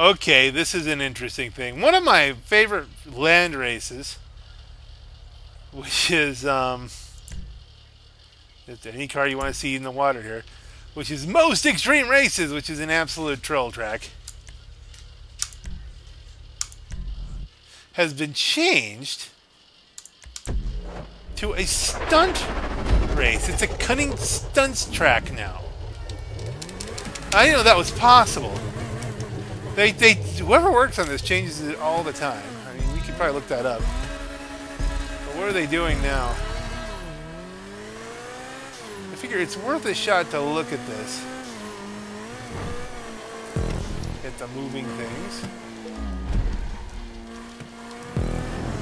Okay, this is an interesting thing. One of my favorite land races, which is um, any car you want to see in the water here, which is most extreme races, which is an absolute troll track, has been changed to a stunt race. It's a cunning stunts track now. I didn't know that was possible. They, they, whoever works on this changes it all the time. I mean, we could probably look that up. But what are they doing now? I figure it's worth a shot to look at this. At the moving things.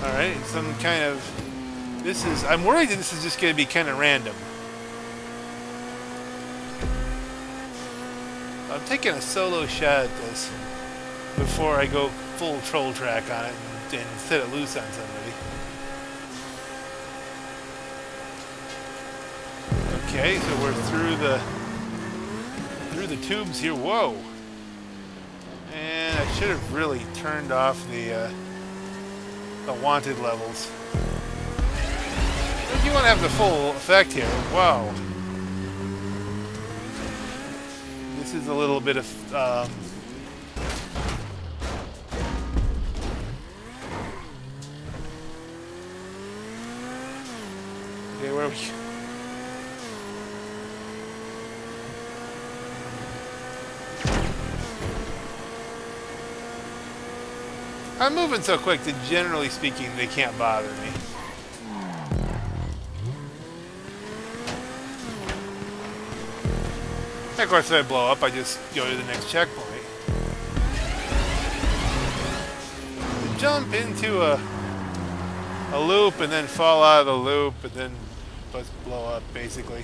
Alright, some kind of... This is... I'm worried that this is just going to be kind of random. I'm taking a solo shot at this before I go full troll track on it and, and set it loose on somebody. Okay, so we're through the through the tubes here. Whoa! And I should have really turned off the uh, the wanted levels. If you want to have the full effect here, wow. This is a little bit of um, Okay, where are we? I'm moving so quick that generally speaking they can't bother me. Of course, if I blow up, I just go to the next checkpoint. Jump into a a loop and then fall out of the loop and then just blow up, basically.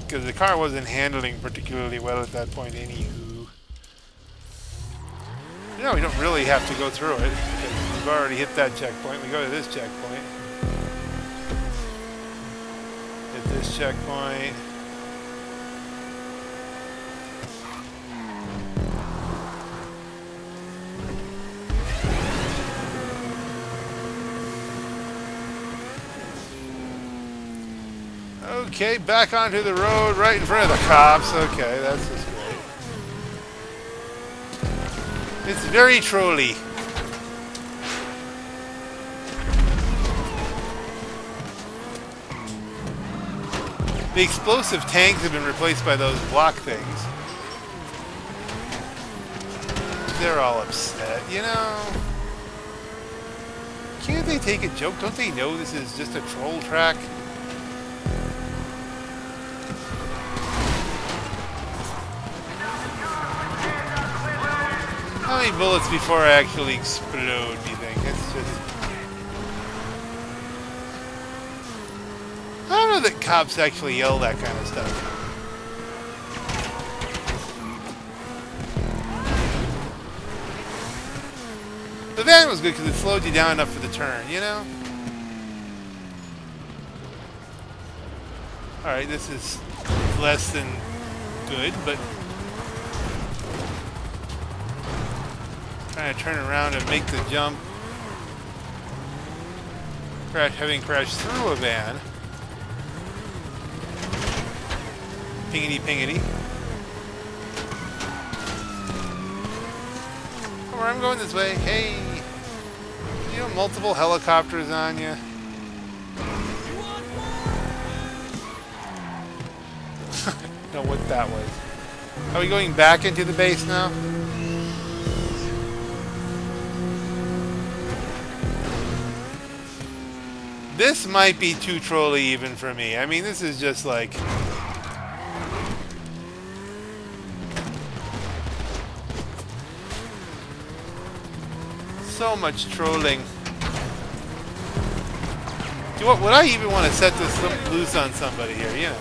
Because the car wasn't handling particularly well at that point, anywho. You know, we don't really have to go through it we've already hit that checkpoint. We go to this checkpoint. Hit this checkpoint. Okay, back onto the road right in front of the cops. Okay, that's just great. It's very trolly. The explosive tanks have been replaced by those block things. They're all upset, you know? Can't they take a joke? Don't they know this is just a troll track? Bullets before I actually explode, you think? It's just... I don't know that cops actually yell that kind of stuff. The van was good because it slowed you down enough for the turn, you know? Alright, this is less than good, but Trying to turn around and make the jump. Crash, having crashed through a van. Pingity pingity. On, I'm going this way. Hey! You know, multiple helicopters on you. know what that was. Are we going back into the base now? This might be too trolly even for me. I mean, this is just like... So much trolling. Do what, would I even want to set this loose on somebody here, you know?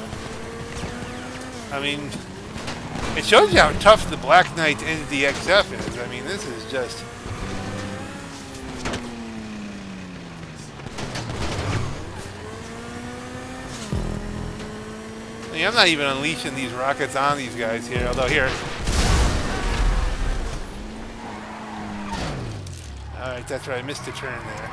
I mean, it shows you how tough the Black Knight NZXF is. I mean, this is just... mean, I'm not even unleashing these rockets on these guys here, although here... Alright, that's right, I missed a turn there.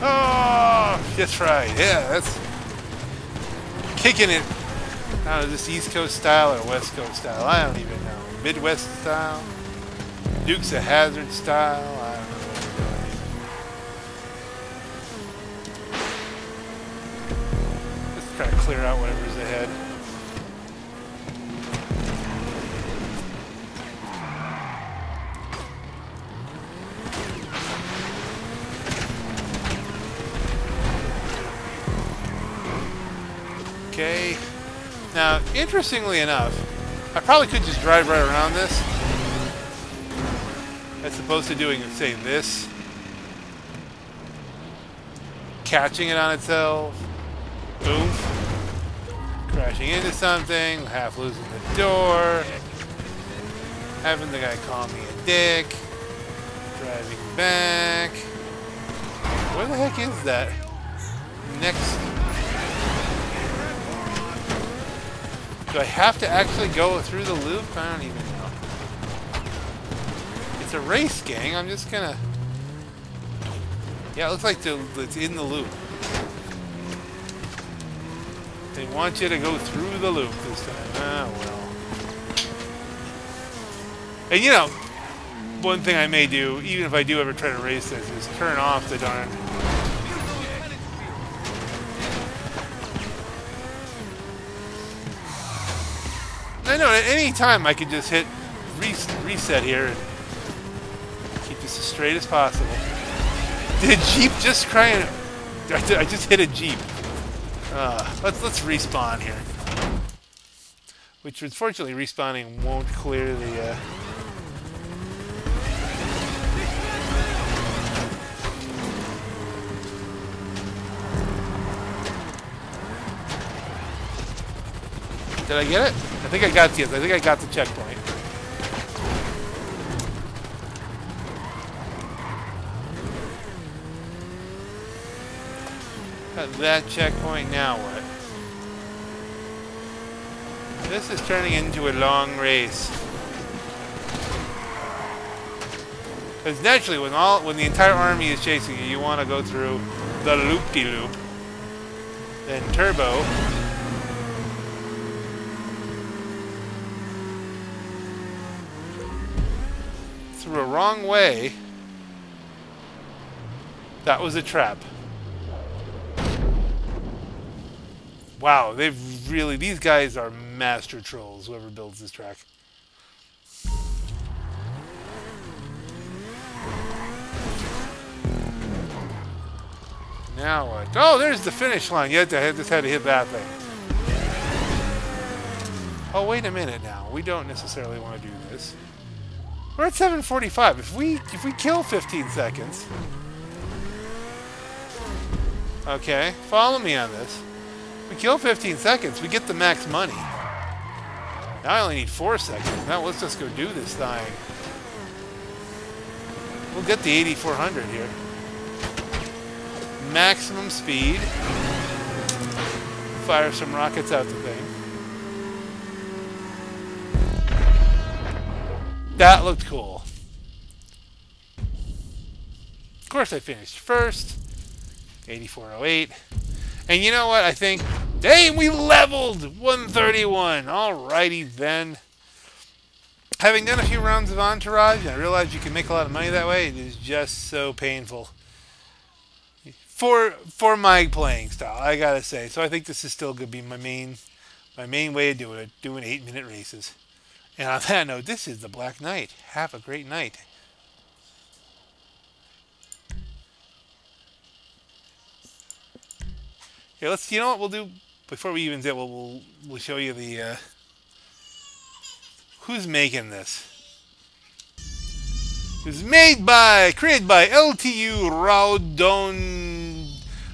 Oh, just right. Yeah, that's kicking it. I don't this East Coast style or West Coast style? I don't even know. Midwest style? Dukes of Hazzard style? Try to clear out whatever's ahead. Okay. Now, interestingly enough, I probably could just drive right around this. As opposed to doing, say, this. Catching it on itself. Boom. Crashing into something. Half losing the door. Having the guy call me a dick. Driving back. Where the heck is that? Next Do I have to actually go through the loop? I don't even know. It's a race, gang. I'm just gonna... Yeah, it looks like the, it's in the loop. They want you to go through the loop this time. Ah, well. And you know, one thing I may do, even if I do ever try to race this, is turn off the darn I know, at any time I could just hit reset here and keep this as straight as possible. Did a Jeep just cry? I just hit a Jeep. Uh, let's let's respawn here. Which unfortunately respawning won't clear the uh, Did I get it? I think I got the. I think I got the checkpoint. That checkpoint. Now what? This is turning into a long race. Because naturally, when all when the entire army is chasing you, you want to go through the loop-de-loop. -loop. Then turbo. through a wrong way. That was a trap. Wow, they've really, these guys are master trolls, whoever builds this track. Now what? Oh, there's the finish line. You had to, just had to hit that thing. Oh, wait a minute now. We don't necessarily want to do this. We're at 745. If we if we kill 15 seconds. Okay, follow me on this. We kill 15 seconds, we get the max money. Now I only need 4 seconds. Now let's just go do this thing. We'll get the 8400 here. Maximum speed. Fire some rockets out the thing. That looked cool. Of course I finished first. 8408. And you know what? I think, dang, we leveled 131. Alrighty then. Having done a few rounds of Entourage, I realized you can make a lot of money that way. It is just so painful. For for my playing style, I gotta say. So I think this is still gonna be my main my main way of doing it, doing eight minute races. And on that note, this is the Black Knight. Have a great night. Here, let's. You know what we'll do before we even do. We'll we'll, we'll show you the. Uh, who's making this? It's made by, created by LTU Raudon,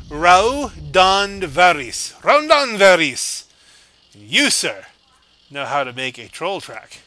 Raudon Varis. Raudon Varis. You, sir know how to make a troll track.